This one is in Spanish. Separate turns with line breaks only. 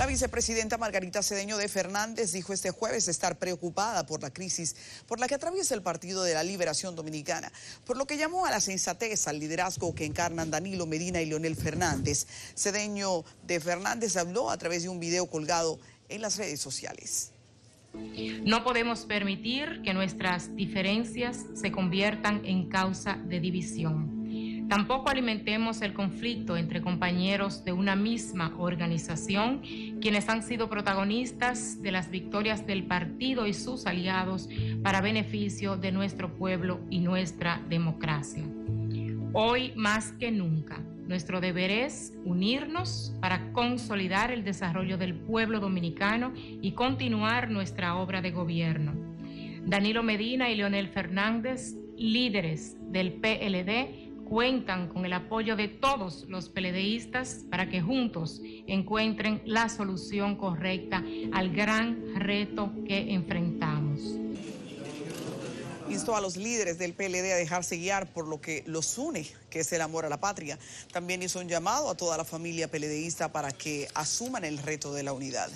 La vicepresidenta Margarita Cedeño de Fernández dijo este jueves estar preocupada por la crisis por la que atraviesa el Partido de la Liberación Dominicana, por lo que llamó a la sensatez al liderazgo que encarnan Danilo Medina y Leonel Fernández. Cedeño de Fernández habló a través de un video colgado en las redes sociales.
No podemos permitir que nuestras diferencias se conviertan en causa de división. Tampoco alimentemos el conflicto entre compañeros de una misma organización, quienes han sido protagonistas de las victorias del partido y sus aliados para beneficio de nuestro pueblo y nuestra democracia. Hoy más que nunca, nuestro deber es unirnos para consolidar el desarrollo del pueblo dominicano y continuar nuestra obra de gobierno. Danilo Medina y Leonel Fernández, líderes del PLD, cuentan con el apoyo de todos los PLDistas para que juntos encuentren la solución correcta al gran reto que enfrentamos
instó a los líderes del PLD a dejarse guiar por lo que los une, que es el amor a la patria. También hizo un llamado a toda la familia PLDista para que asuman el reto de la unidad.